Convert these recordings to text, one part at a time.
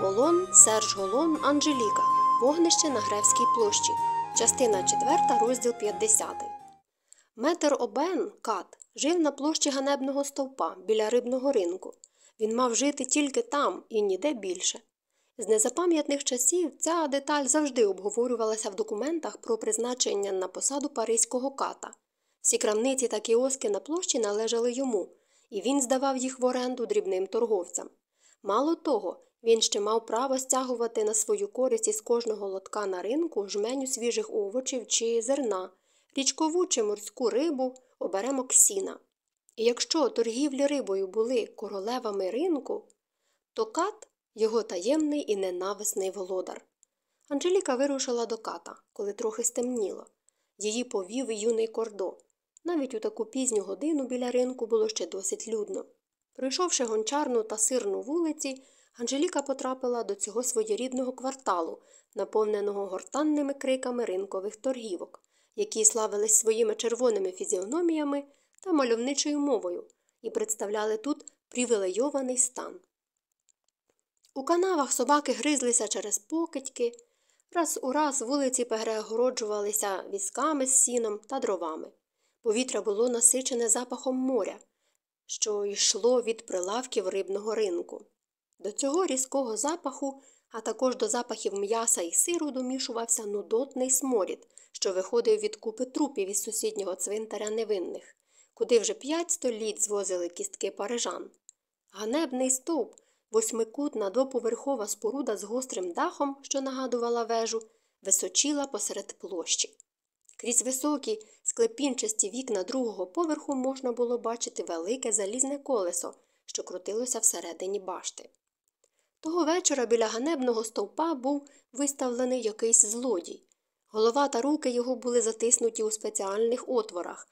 Голон, Серж Голон, Анжеліка. Вогнище на Гревській площі. Частина 4, розділ 50. Метр Обен, кат, жив на площі ганебного стовпа біля рибного ринку. Він мав жити тільки там і ніде більше. З незапам'ятних часів ця деталь завжди обговорювалася в документах про призначення на посаду паризького ката. Всі крамниці та кіоски на площі належали йому, і він здавав їх в оренду дрібним торговцям. Мало того, він ще мав право стягувати на свою користь із кожного лотка на ринку жменю свіжих овочів чи зерна, річкову чи морську рибу, оберемок сіна. І якщо торгівлі рибою були королевами ринку, то кат його таємний і ненависний володар. Анжеліка вирушила до ката, коли трохи стемніло. Її повів юний кордо. Навіть у таку пізню годину біля ринку було ще досить людно. Пройшовши гончарну та сирну вулиці, Анжеліка потрапила до цього своєрідного кварталу, наповненого гортанними криками ринкових торгівок, які славились своїми червоними фізіономіями та мальовничою мовою і представляли тут привілейований стан. У канавах собаки гризлися через покидьки, раз у раз вулиці перегороджувалися візками з сіном та дровами. Повітря було насичене запахом моря, що йшло від прилавків рибного ринку. До цього різкого запаху, а також до запахів м'яса і сиру домішувався нудотний сморід, що виходив від купи трупів із сусіднього цвинтаря невинних, куди вже п'ять століть звозили кістки парижан. Ганебний стовп, восьмикутна двоповерхова споруда з гострим дахом, що нагадувала вежу, височила посеред площі. Крізь високі, склепінчасті вікна другого поверху можна було бачити велике залізне колесо, що крутилося всередині башти. Того вечора біля ганебного стовпа був виставлений якийсь злодій. Голова та руки його були затиснуті у спеціальних отворах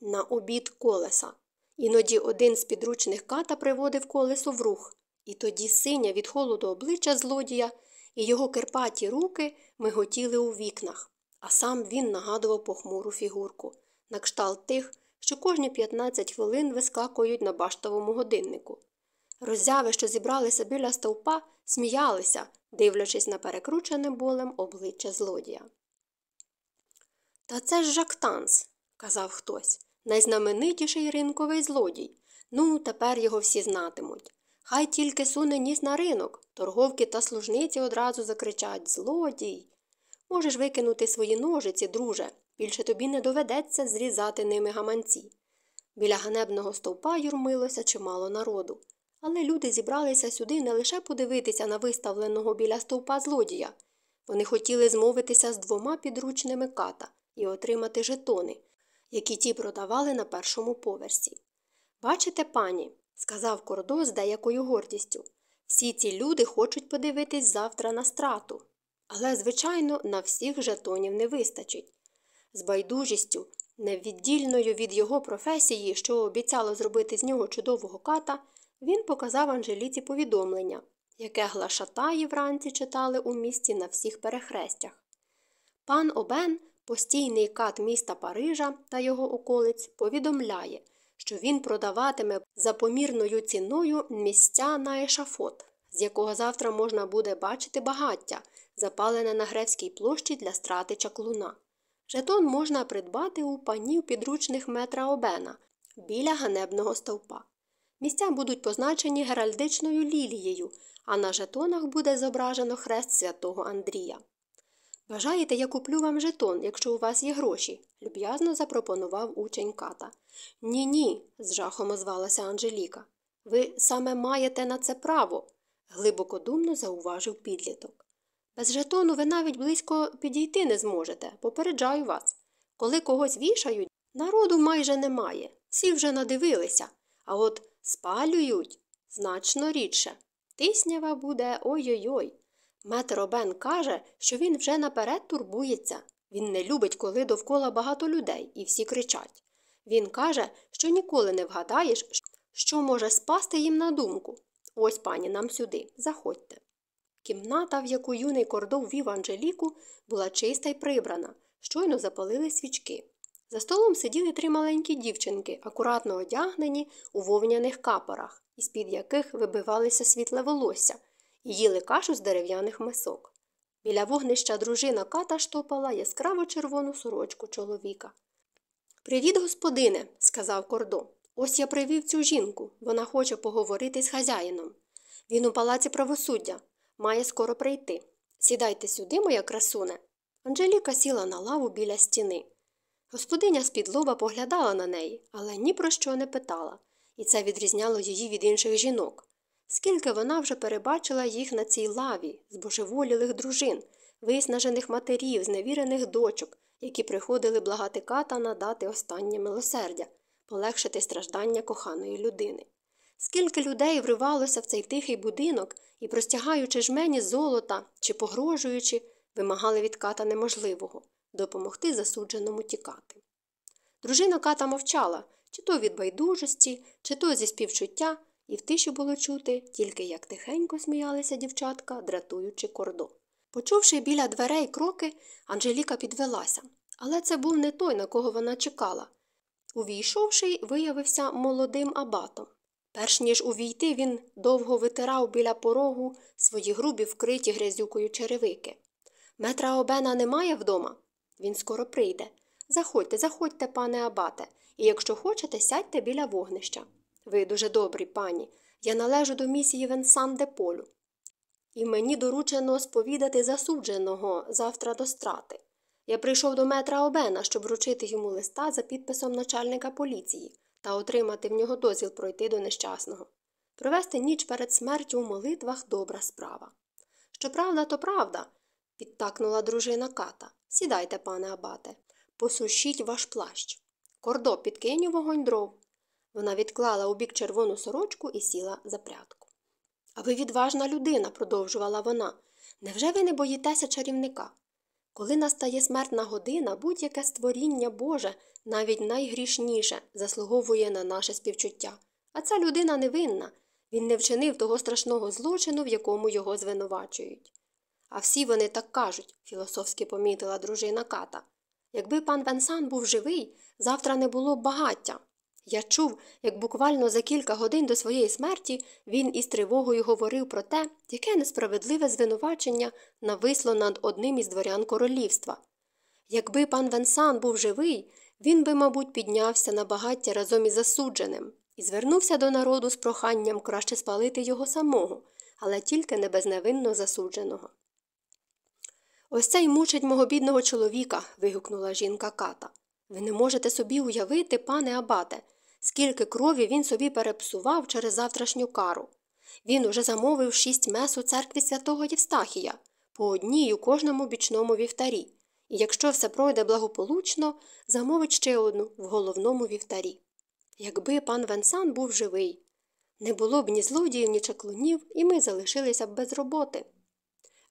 на обід колеса. Іноді один з підручних ката приводив колесо в рух, і тоді синя від холоду обличчя злодія і його керпаті руки миготіли у вікнах, а сам він нагадував похмуру фігурку, на кшталт тих, що кожні 15 хвилин вискакують на баштовому годиннику. Роззяви, що зібралися біля стовпа, сміялися, дивлячись на перекручене болем обличчя злодія. Та це ж Жактанс, казав хтось, найзнаменитіший ринковий злодій. Ну, тепер його всі знатимуть. Хай тільки суне ніс на ринок, торговки та служниці одразу закричать Злодій. Можеш викинути свої ножиці, друже, більше тобі не доведеться зрізати ними гаманці. Біля ганебного стовпа юрмилося чимало народу. Але люди зібралися сюди не лише подивитися на виставленого біля стовпа злодія. Вони хотіли змовитися з двома підручними ката і отримати жетони, які ті продавали на першому поверсі. Бачите, пані, сказав Кордо з деякою гордістю, всі ці люди хочуть подивитись завтра на страту. Але, звичайно, на всіх жетонів не вистачить. З байдужістю, невіддільною від його професії, що обіцяло зробити з нього чудового ката, він показав Анжеліці повідомлення, яке глашатаї вранці читали у місті на всіх перехрестях. Пан Обен, постійний кат міста Парижа та його околиць, повідомляє, що він продаватиме за помірною ціною місця на ешафот, з якого завтра можна буде бачити багаття, запалене на Гревській площі для страти чаклуна. Жетон можна придбати у панів підручних метра Обена біля ганебного стовпа. Місця будуть позначені геральдичною лілією, а на жетонах буде зображено хрест святого Андрія. Бажаєте, я куплю вам жетон, якщо у вас є гроші, люб'язно запропонував учень ката. Ні, ні, з жахом озвалася Анжеліка. Ви саме маєте на це право, глибокодумно зауважив підліток. Без жетону ви навіть близько підійти не зможете, попереджаю вас. Коли когось вішають, народу майже немає, всі вже надивилися, а от спалюють значно рідше. Тиснява буде ой-ой-ой. Метр Обен каже, що він вже наперед турбується. Він не любить, коли довкола багато людей і всі кричать. Він каже, що ніколи не вгадаєш, що може спасти їм на думку. Ось, пані, нам сюди, заходьте. Кімната, в яку юний кордов вів Анжеліку, була чиста й прибрана, щойно запалили свічки. За столом сиділи три маленькі дівчинки, акуратно одягнені у вовняних капорах, із під яких вибивалися світле волосся, і їли кашу з дерев'яних мисок. Біля вогнища дружина ката штопала яскраво червону сорочку чоловіка. Привіт, господине, сказав кордо. Ось я привів цю жінку. Вона хоче поговорити з хазяїном. Він у палаці правосуддя, має скоро прийти. Сідайте сюди, моя красуне. Анжеліка сіла на лаву біля стіни. Господиня з-під лоба поглядала на неї, але ні про що не питала, і це відрізняло її від інших жінок. Скільки вона вже перебачила їх на цій лаві, збожеволілих дружин, виснажених матерів, зневірених дочок, які приходили благати ката надати останнє милосердя, полегшити страждання коханої людини. Скільки людей вривалося в цей тихий будинок і, простягаючи жмені золота чи погрожуючи, вимагали від ката неможливого допомогти засудженому тікати. Дружина ката мовчала, чи то від байдужості, чи то зі співчуття, і в тиші було чути, тільки як тихенько сміялися дівчатка, дратуючи кордо. Почувши біля дверей кроки, Анжеліка підвелася, але це був не той, на кого вона чекала. Увійшовши, виявився молодим абатом. Перш ніж увійти, він довго витирав біля порогу свої грубі вкриті грязюкою черевики. Метра Обена немає вдома? Він скоро прийде. Заходьте, заходьте, пане абате, і якщо хочете, сядьте біля вогнища. Ви дуже добрі, пані. Я належу до місії Венсан де Полю. І мені доручено сповідати засудженого завтра до страти. Я прийшов до метра Обена, щоб вручити йому листа за підписом начальника поліції та отримати в нього дозвіл пройти до нещасного. Провести ніч перед смертю у молитвах добра справа. Щоправда, то правда, підтакнула дружина ката. Сідайте, пане абате, посушіть ваш плащ. Кордо, підкинь вогонь дров. Вона відклала у бік червону сорочку і сіла за прядку. А ви відважна людина, продовжувала вона. Невже ви не боїтеся чарівника? Коли настає смертна година, будь-яке створіння Боже, навіть найгрішніше, заслуговує на наше співчуття. А ця людина невинна. Він не вчинив того страшного злочину, в якому його звинувачують. А всі вони так кажуть, філософськи помітила дружина ката. Якби пан Венсан був живий, завтра не було б багаття. Я чув, як буквально за кілька годин до своєї смерті він із тривогою говорив про те, яке несправедливе звинувачення нависло над одним із дворян королівства. Якби пан Венсан був живий, він би, мабуть, піднявся на багаття разом із засудженим і звернувся до народу з проханням краще спалити його самого, але тільки не безневинно засудженого. Ось це й мучить мого бідного чоловіка. вигукнула жінка ката. Ви не можете собі уявити, пане Абате, скільки крові він собі перепсував через завтрашню кару. Він уже замовив шість мес у церкві святого Євстахія, по одній у кожному бічному вівтарі, і якщо все пройде благополучно, замовить ще одну в головному вівтарі. Якби пан Венсан був живий, не було б ні злодіїв, ні чаклунів, і ми залишилися б без роботи.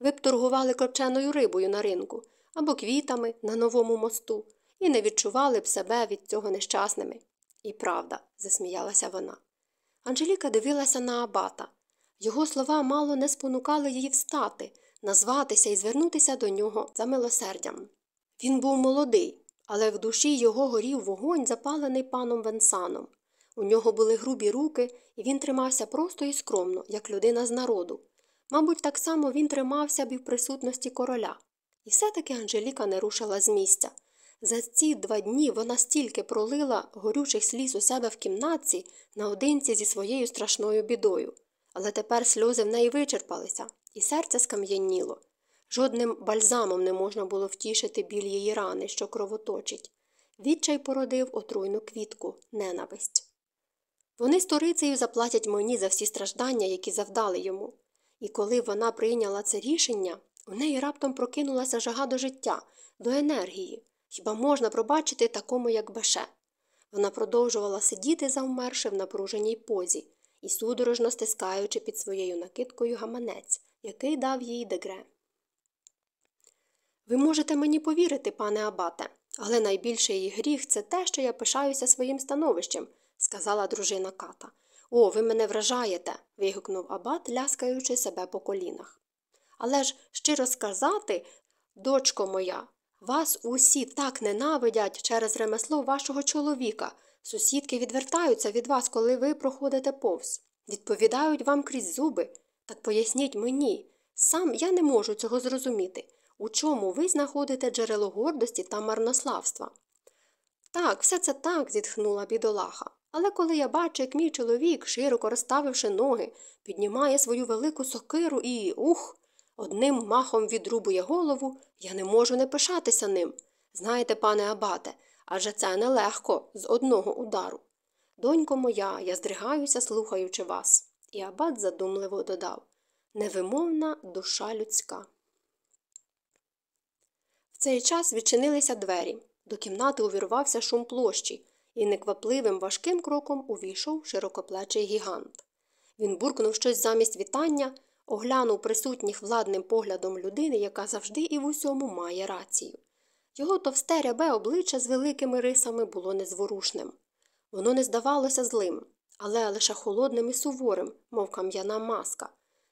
Ви б торгували копченою рибою на ринку або квітами на новому мосту і не відчували б себе від цього нещасними. І правда, засміялася вона. Анжеліка дивилася на абата. Його слова мало не спонукали її встати, назватися і звернутися до нього за милосердям. Він був молодий, але в душі його горів вогонь, запалений паном Венсаном. У нього були грубі руки, і він тримався просто і скромно, як людина з народу. Мабуть, так само він тримався б і в присутності короля. І все таки Анжеліка не рушила з місця. За ці два дні вона стільки пролила горючих сліз у себе в кімнатці наодинці зі своєю страшною бідою. Але тепер сльози в неї вичерпалися, і серце скам'яніло. Жодним бальзамом не можна було втішити біль її рани, що кровоточить. Відчай породив отруйну квітку, ненависть. Вони сторицею заплатять мені за всі страждання, які завдали йому. І коли вона прийняла це рішення, у неї раптом прокинулася жага до життя, до енергії. Хіба можна пробачити такому, як Беше? Вона продовжувала сидіти, завмерши в напруженій позі і судорожно стискаючи під своєю накидкою гаманець, який дав їй дегре. Ви можете мені повірити, пане Абате, але найбільший її гріх це те, що я пишаюся своїм становищем, сказала дружина ката. О, ви мене вражаєте. вигукнув абат, ляскаючи себе по колінах. Але ж щиро сказати, дочко моя, вас усі так ненавидять через ремесло вашого чоловіка. Сусідки відвертаються від вас, коли ви проходите повз. Відповідають вам крізь зуби. Так поясніть мені. Сам я не можу цього зрозуміти. У чому ви знаходите джерело гордості та марнославства? Так, все це так, зітхнула бідолаха. Але коли я бачу, як мій чоловік, широко розставивши ноги, піднімає свою велику сокиру і ух, одним махом відрубує голову, я не можу не пишатися ним. Знаєте, пане Абате, адже це нелегко з одного удару. Донько моя, я здригаюся, слухаючи вас. І абат задумливо додав невимовна душа людська. В цей час відчинилися двері. До кімнати увірвався шум площі, і неквапливим важким кроком увійшов широкоплечий гігант. Він буркнув щось замість вітання, оглянув присутніх владним поглядом людини, яка завжди і в усьому має рацію. Його товсте рябе обличчя з великими рисами було незворушним. Воно не здавалося злим, але лише холодним і суворим, мов кам'яна маска.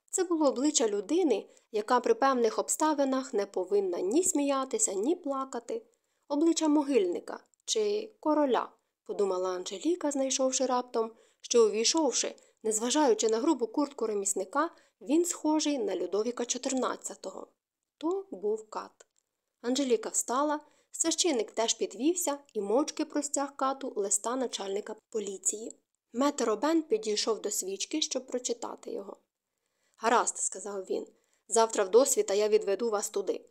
Це було обличчя людини, яка при певних обставинах не повинна ні сміятися, ні плакати, обличчя могильника чи короля, подумала Анжеліка, знайшовши раптом, що, увійшовши, незважаючи на грубу куртку ремісника, він схожий на Людовіка XIV. То був кат. Анжеліка встала, священик теж підвівся і мовчки простяг кату листа начальника поліції. Метер Обен підійшов до свічки, щоб прочитати його. Гаразд, сказав він, завтра в досвіта я відведу вас туди.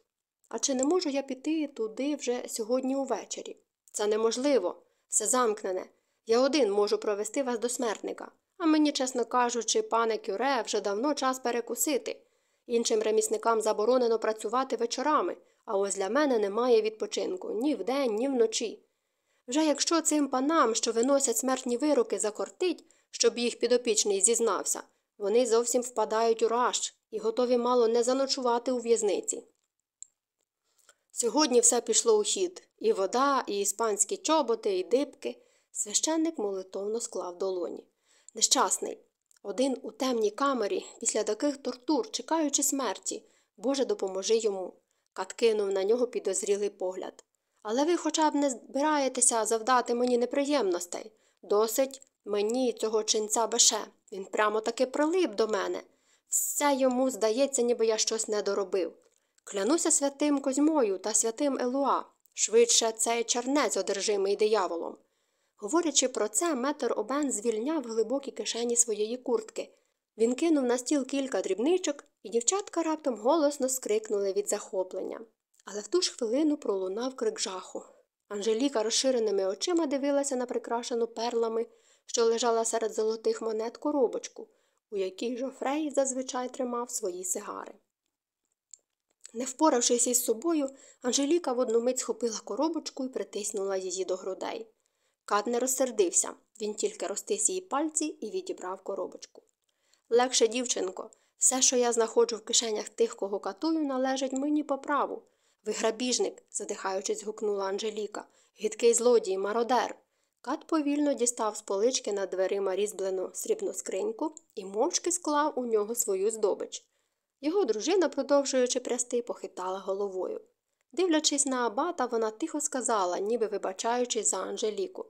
А чи не можу я піти туди вже сьогодні увечері? Це неможливо, все замкнене. Я один можу провести вас до смертника. А мені, чесно кажучи, пане кюре, вже давно час перекусити. Іншим ремісникам заборонено працювати вечорами, а ось для мене немає відпочинку ні вдень, ні вночі. Вже якщо цим панам, що виносять смертні вироки, закортить, щоб їх підопічний зізнався, вони зовсім впадають у раж і готові мало не заночувати у в'язниці. Сьогодні все пішло у хід і вода, і іспанські чоботи, і дибки. Священник молитовно склав долоні. Нещасний. Один у темній камері, після таких тортур, чекаючи смерті, Боже, допоможи йому. Кат кинув на нього підозрілий погляд. Але ви хоча б не збираєтеся завдати мені неприємностей. Досить мені цього чинця беше. Він прямо таки прилип до мене. Все йому здається, ніби я щось не доробив. Клянуся святим Козьмою та святим Елуа, швидше цей чернець одержимий дияволом. Говорячи про це, метр Обен звільняв глибокі кишені своєї куртки. Він кинув на стіл кілька дрібничок, і дівчатка раптом голосно скрикнули від захоплення. Але в ту ж хвилину пролунав крик жаху. Анжеліка розширеними очима дивилася на прикрашену перлами, що лежала серед золотих монет коробочку, у якій Жофрей зазвичай тримав свої сигари. Не впоравшись із собою, Анжеліка в одну мить схопила коробочку і притиснула її до грудей. Кат не розсердився, він тільки розтис її пальці і відібрав коробочку. Легше, дівчинко, все, що я знаходжу в кишенях тих, кого катую, належить мені по праву. Ви грабіжник, задихаючись, гукнула Анжеліка. Гидкий злодій, мародер. Кат повільно дістав з полички над дверима різьблену срібну скриньку і мовчки склав у нього свою здобич. Його дружина, продовжуючи прясти, похитала головою. Дивлячись на абата, вона тихо сказала, ніби вибачаючись за Анжеліку.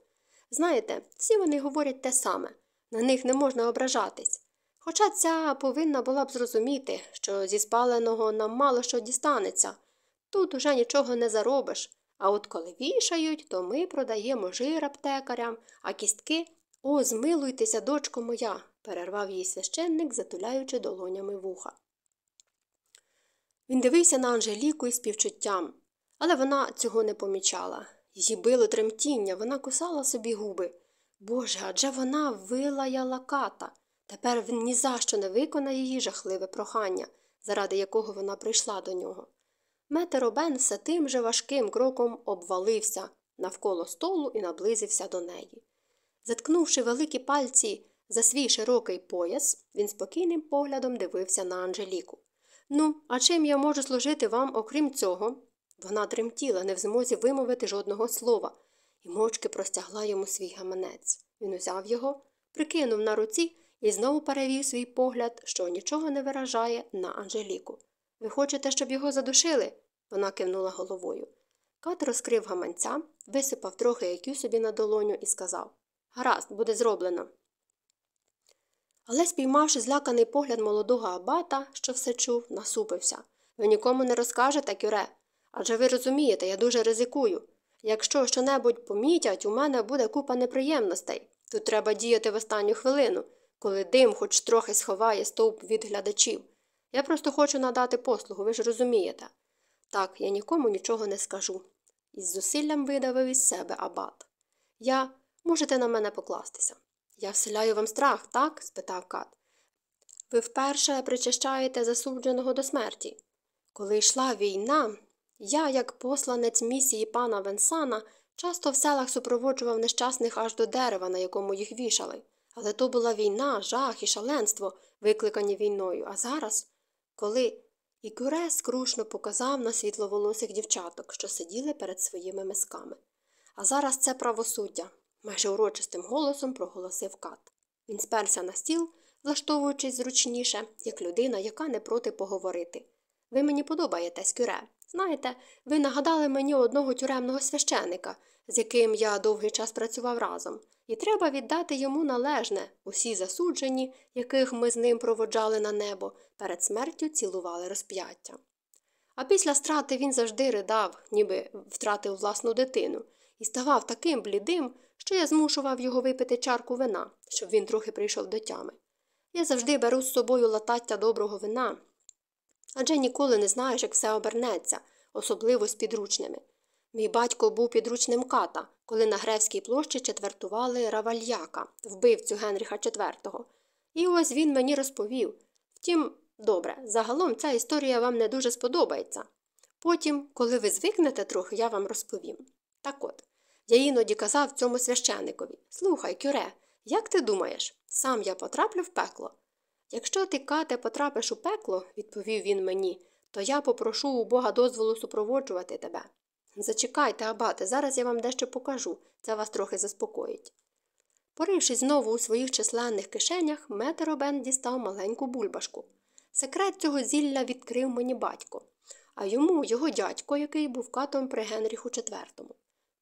Знаєте, всі вони говорять те саме, на них не можна ображатись. Хоча ця повинна була б зрозуміти, що зі спаленого нам мало що дістанеться. Тут уже нічого не заробиш. А от коли вішають, то ми продаємо жир аптекарям, а кістки О, змилуйтеся, дочко моя, перервав її священник, затуляючи долонями вуха. Він дивився на Анжеліку із співчуттям, але вона цього не помічала. Її било тремтіння, вона кусала собі губи. Боже, адже вона вилаяла ката. Тепер він ні за що не виконає її жахливе прохання, заради якого вона прийшла до нього. Метер Обен все тим же важким кроком обвалився навколо столу і наблизився до неї. Заткнувши великі пальці за свій широкий пояс, він спокійним поглядом дивився на Анжеліку. Ну, а чим я можу служити вам, окрім цього? Вона тремтіла, не в змозі вимовити жодного слова, і мовчки простягла йому свій гаманець. Він узяв його, прикинув на руці і знову перевів свій погляд, що нічого не виражає на Анжеліку. Ви хочете, щоб його задушили? Вона кивнула головою. Кат розкрив гаманця, висипав трохи якю собі на долоню і сказав Гаразд, буде зроблено. Але, спіймавши зляканий погляд молодого абата, що все чув, насупився. Ви нікому не розкажете, кюре. Адже ви розумієте, я дуже ризикую. Якщо щонебудь помітять, у мене буде купа неприємностей. Тут треба діяти в останню хвилину, коли дим хоч трохи сховає стовп від глядачів. Я просто хочу надати послугу, ви ж розумієте. Так, я нікому нічого не скажу. Із зусиллям видавив із себе абат. Я можете на мене покластися. Я вселяю вам страх, так? спитав кат. Ви вперше причащаєте засудженого до смерті. Коли йшла війна, я, як посланець місії пана Венсана, часто в селах супроводжував нещасних аж до дерева, на якому їх вішали. Але то була війна, жах і шаленство, викликані війною. А зараз, коли і Кюре скрушно показав на світловолосих дівчаток, що сиділи перед своїми мисками. А зараз це правосуддя, майже урочистим голосом проголосив кат. Він сперся на стіл, влаштовуючись зручніше, як людина, яка не проти поговорити. Ви мені подобаєтесь, кюре. Знаєте, ви нагадали мені одного тюремного священика, з яким я довгий час працював разом, і треба віддати йому належне усі засуджені, яких ми з ним проводжали на небо, перед смертю цілували розп'яття. А після страти він завжди ридав, ніби втратив власну дитину, і ставав таким блідим, що я змушував його випити чарку вина, щоб він трохи прийшов до тями. Я завжди беру з собою латаття доброго вина, адже ніколи не знаєш, як все обернеться, особливо з підручними. Мій батько був підручним ката, коли на Гревській площі четвертували равальяка, вбивцю Генріха IV. І ось він мені розповів. Втім, добре, загалом ця історія вам не дуже сподобається. Потім, коли ви звикнете трохи, я вам розповім. Так от, я іноді казав цьому священникові Слухай, кюре, як ти думаєш, сам я потраплю в пекло? Якщо ти, кате, потрапиш у пекло, відповів він мені, то я попрошу у Бога дозволу супроводжувати тебе. Зачекайте, абате, зараз я вам дещо покажу, це вас трохи заспокоїть. Порившись знову у своїх численних кишенях, Метеробен дістав маленьку бульбашку. Секрет цього зілля відкрив мені батько, а йому його дядько, який був катом при Генріху IV.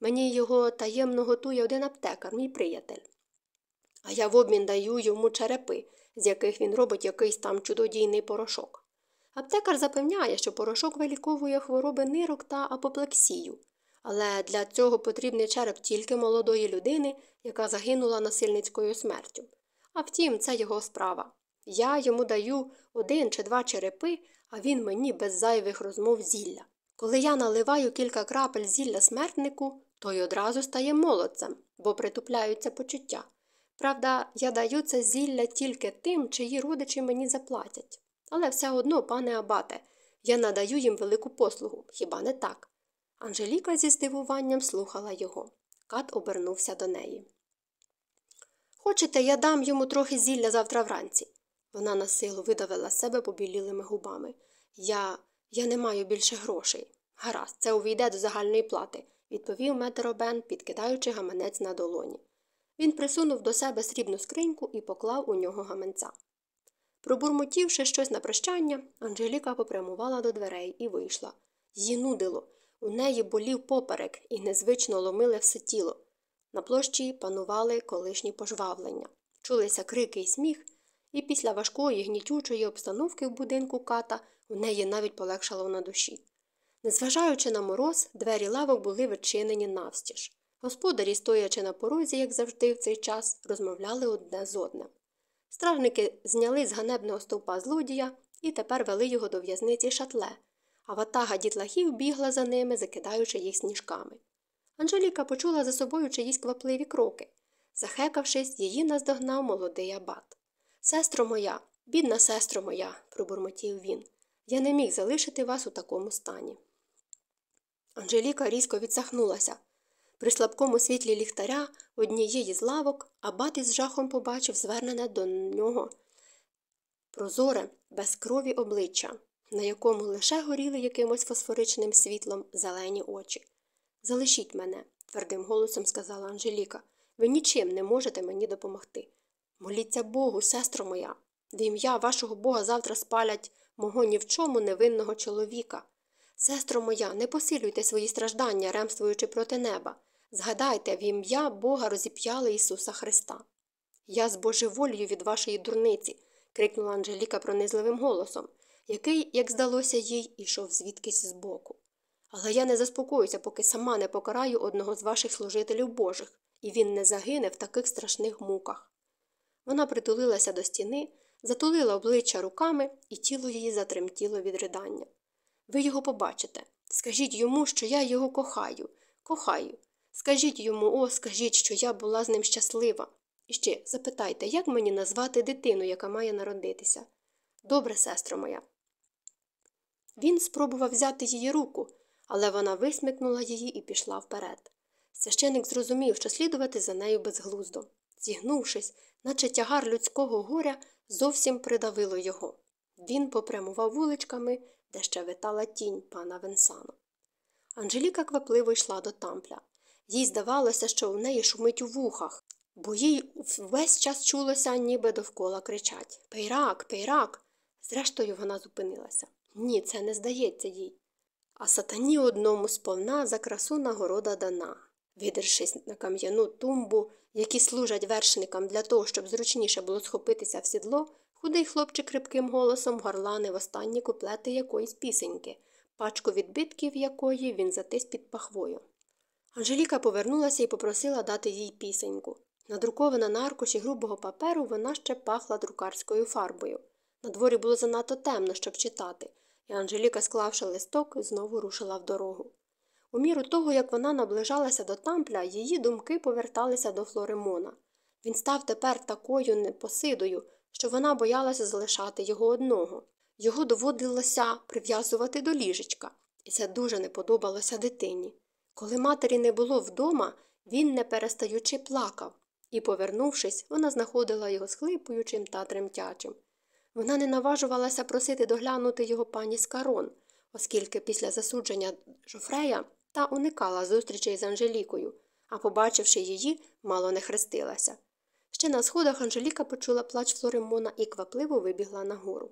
Мені його таємно готує один аптекар, мій приятель. А я в обмін даю йому черепи, з яких він робить якийсь там чудодійний порошок. Аптекар запевняє, що порошок виліковує хвороби нирок та апоплексію, але для цього потрібний череп тільки молодої людини, яка загинула насильницькою смертю. А втім, це його справа. Я йому даю один чи два черепи, а він мені без зайвих розмов зілля. Коли я наливаю кілька крапель зілля смертнику, той одразу стає молодцем, бо притупляються почуття. Правда, я даю це зілля тільки тим, чиї родичі мені заплатять. Але все одно, пане Абате, я надаю їм велику послугу, хіба не так? Анжеліка зі здивуванням слухала його. Кат обернувся до неї. Хочете, я дам йому трохи зілля завтра вранці. Вона на силу видавила себе побілілими губами. Я я не маю більше грошей. Гаразд, це увійде до загальної плати, відповів метеробен, підкидаючи гаманець на долоні. Він присунув до себе срібну скриньку і поклав у нього гаманця. Пробурмотівши щось на прощання, Анжеліка попрямувала до дверей і вийшла. Її нудило. У неї болів поперек і незвично ломиле все тіло. На площі панували колишні пожвавлення, чулися крики і сміх, і після важкої гнітючої обстановки в будинку ката у неї навіть полегшало на душі. Незважаючи на мороз, двері лавок були відчинені навстіж. Господарі, стоячи на порозі, як завжди в цей час, розмовляли одне з одним. Стражники зняли з ганебного стовпа злодія і тепер вели його до в'язниці шатле, а ватага дітлахів бігла за ними, закидаючи їх сніжками. Анжеліка почула за собою чиїсь квапливі кроки. Захекавшись, її наздогнав молодий абат. Сестро моя, бідна сестро моя, пробурмотів він, я не міг залишити вас у такому стані. Анжеліка різко відсахнулася. При слабкому світлі ліхтаря однієї з лавок абат із жахом побачив звернене до нього прозоре, без крові обличчя, на якому лише горіли якимось фосфоричним світлом зелені очі. Залишіть мене, твердим голосом сказала Анжеліка. Ви нічим не можете мені допомогти. Моліться Богу, сестро моя, в ім'я вашого Бога завтра спалять мого ні в чому невинного чоловіка. Сестро моя, не посилюйте свої страждання, ремствуючи проти неба. Згадайте, в ім'я Бога розіп'яли Ісуса Христа. Я збожеволію від вашої дурниці. крикнула Анжеліка пронизливим голосом, який, як здалося їй, ішов звідкись збоку. Але я не заспокоюся, поки сама не покараю одного з ваших служителів божих, і він не загине в таких страшних муках. Вона притулилася до стіни, затулила обличчя руками, і тіло її затремтіло від ридання. Ви його побачите. Скажіть йому, що я його кохаю, кохаю. Скажіть йому, о, скажіть, що я була з ним щаслива. І ще запитайте, як мені назвати дитину, яка має народитися? Добре, сестро моя. Він спробував взяти її руку, але вона висмикнула її і пішла вперед. Священик зрозумів, що слідувати за нею безглуздо. Зігнувшись, наче тягар людського горя, зовсім придавило його. Він попрямував вуличками, де ще витала тінь пана Венсану. Анжеліка квапливо йшла до тампля. Їй здавалося, що у неї шумить у вухах, бо їй весь час чулося, ніби довкола кричать Пейрак, пейрак. Зрештою, вона зупинилася. Ні, це не здається їй. А сатані одному сповна за красу нагорода дана. Видершись на кам'яну тумбу, які служать вершникам для того, щоб зручніше було схопитися в сідло, худий хлопчик крипким голосом горланив останні куплети якоїсь пісеньки, пачку відбитків якої він затис під пахвою. Анжеліка повернулася і попросила дати їй пісеньку. Надрукована на аркуші грубого паперу, вона ще пахла друкарською фарбою. На дворі було занадто темно, щоб читати, і Анжеліка, склавши листок, знову рушила в дорогу. У міру того, як вона наближалася до тампля, її думки поверталися до Флоремона. Він став тепер такою непосидою, що вона боялася залишати його одного. Його доводилося прив'язувати до ліжечка, і це дуже не подобалося дитині. Коли матері не було вдома, він, не перестаючи, плакав, і, повернувшись, вона знаходила його схлипуючим та тремтячим. Вона не наважувалася просити доглянути його пані Скарон, оскільки після засудження Жофрея та уникала зустрічей з Анжелікою, а, побачивши її, мало не хрестилася. Ще на сходах Анжеліка почула плач Флоремона і квапливо вибігла нагору.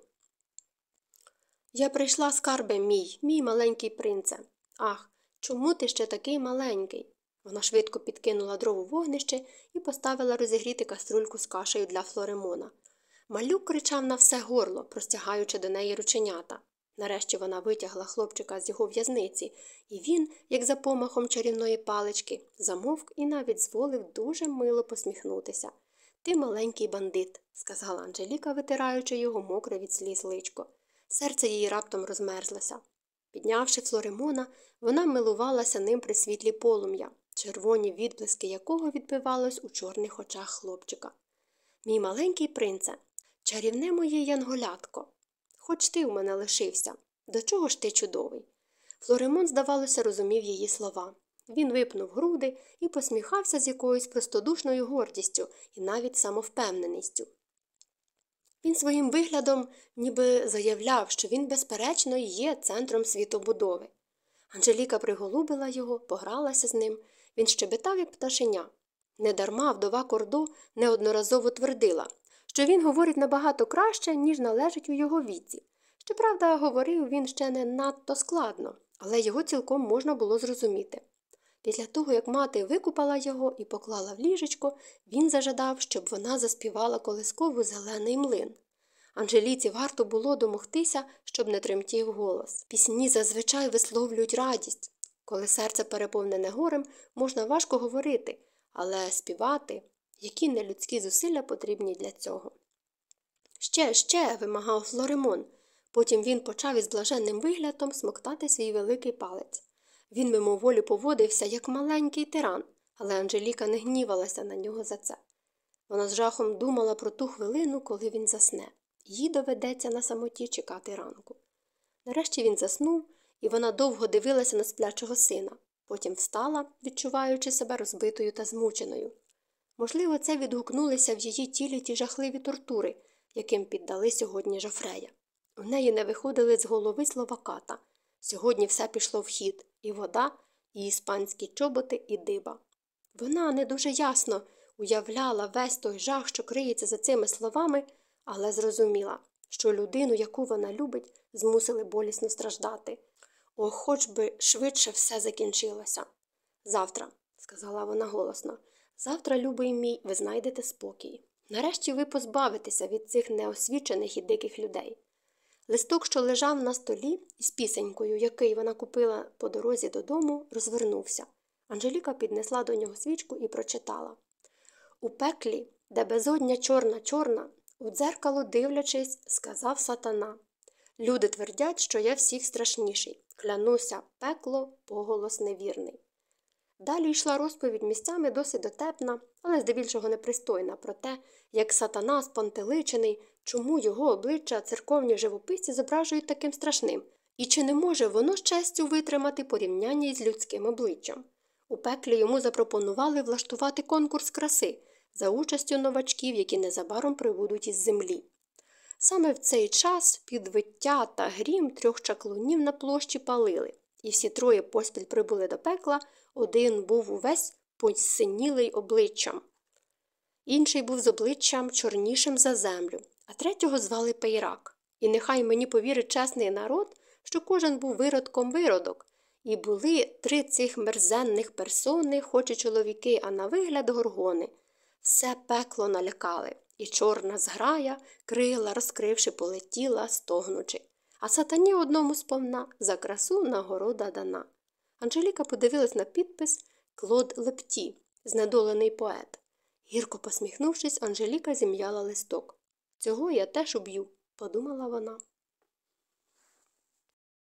Я прийшла скарби мій, мій маленький принце. Ах, чому ти ще такий маленький? Вона швидко підкинула дрову вогнище і поставила розігріти каструльку з кашею для Флоремона. Малюк кричав на все горло, простягаючи до неї рученята. Нарешті вона витягла хлопчика з його в'язниці, і він, як за помахом чарівної палички, замовк і навіть зволив дуже мило посміхнутися. Ти маленький бандит, сказала Анжеліка, витираючи його мокре від сліз личко. Серце її раптом розмерзлося. Піднявши Флоремона, вона милувалася ним при світлі полум'я, червоні відблиски якого відбивались у чорних очах хлопчика. Мій маленький принце, чарівне моє янголятко, хоч ти у мене лишився. До чого ж ти чудовий? Флоремон, здавалося, розумів її слова. Він випнув груди і посміхався з якоюсь простодушною гордістю і навіть самовпевненістю. Він своїм виглядом ніби заявляв, що він, безперечно, є центром світобудови. Анжеліка приголубила його, погралася з ним, він щебетав, як пташеня. Недарма вдова кордо неодноразово твердила, що він говорить набагато краще, ніж належить у його віці. Щоправда, говорив він ще не надто складно, але його цілком можна було зрозуміти. Після того, як мати викупала його і поклала в ліжечко, він зажадав, щоб вона заспівала колискову зелений млин. Анжеліці варто було домогтися, щоб не тремтів голос. Пісні зазвичай висловлюють радість. Коли серце переповнене горем, можна важко говорити, але співати, які нелюдські зусилля потрібні для цього. Ще, ще, вимагав Флоремон. Потім він почав із блаженним виглядом смоктати свій великий палець. Він мимоволі поводився, як маленький тиран, але Анжеліка не гнівалася на нього за це. Вона з жахом думала про ту хвилину, коли він засне. Їй доведеться на самоті чекати ранку. Нарешті він заснув, і вона довго дивилася на сплячого сина, потім встала, відчуваючи себе розбитою та змученою. Можливо, це відгукнулися в її тілі ті жахливі тортури, яким піддали сьогодні Жофрея. У неї не виходили з голови слова ката. Сьогодні все пішло в хід і вода, і іспанські чоботи, і диба. Вона не дуже ясно уявляла весь той жах, що криється за цими словами, але зрозуміла, що людину, яку вона любить, змусили болісно страждати. О, хоч би швидше все закінчилося. Завтра, сказала вона голосно, завтра, любий мій, ви знайдете спокій. Нарешті ви позбавитеся від цих неосвічених і диких людей. Листок, що лежав на столі із пісенькою, який вона купила по дорозі додому, розвернувся. Анжеліка піднесла до нього свічку і прочитала У пеклі, де безодня чорна чорна, у дзеркало дивлячись, сказав сатана. Люди твердять, що я всіх страшніший. Клянуся, пекло поголос невірний. Далі йшла розповідь місцями досить дотепна, але здебільшого непристойна про те, як сатана спантеличений, чому його обличчя церковні живописці зображують таким страшним, і чи не може воно з честю витримати порівняння із людським обличчям. У пеклі йому запропонували влаштувати конкурс краси за участю новачків, які незабаром прибудуть із землі. Саме в цей час під виття та грім трьох чаклунів на площі палили, і всі троє поспіль прибули до пекла, один був увесь посинілий обличчям. Інший був з обличчям чорнішим за землю, а третього звали Пейрак. І нехай мені повірить чесний народ, що кожен був виродком виродок, і були три цих мерзенних персони, хоч і чоловіки, а на вигляд горгони. Все пекло налякали, і чорна зграя, крила, розкривши, полетіла, стогнучи. А сатані одному сповна за красу нагорода дана. Анжеліка подивилась на підпис Клод Лепті, знедолений поет. Гірко посміхнувшись, Анжеліка зім'яла листок. Цього я теж уб'ю, подумала вона.